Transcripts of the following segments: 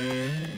えー。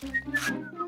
どうぞ。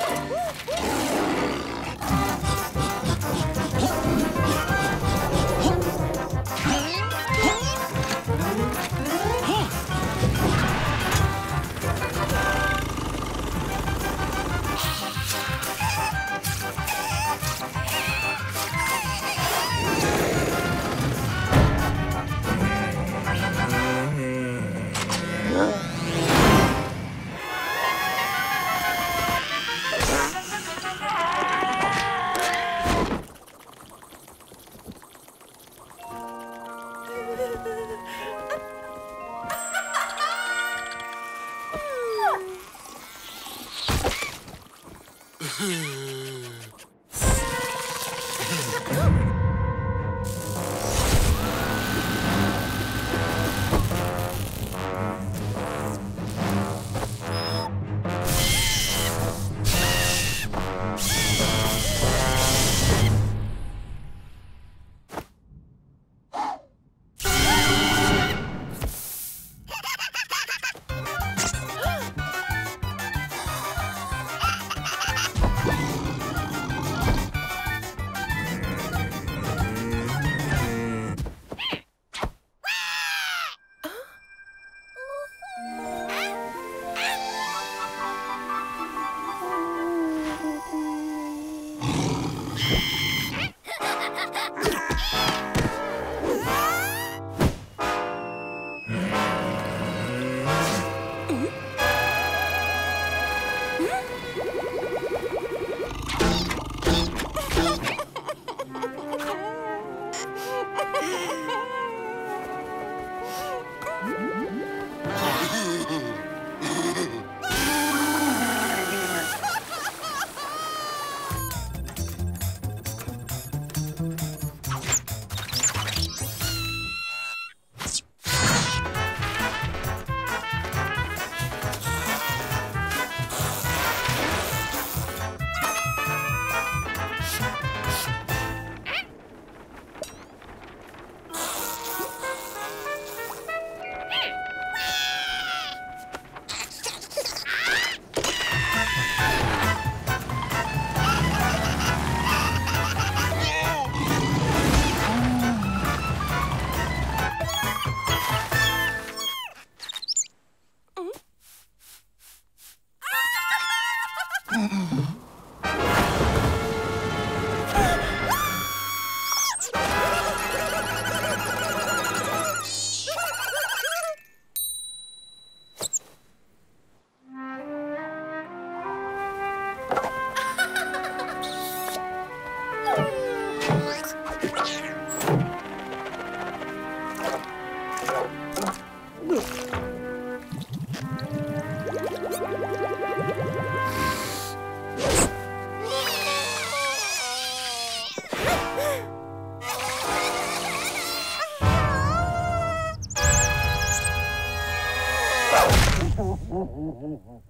Woo! Hmm. Uh-huh.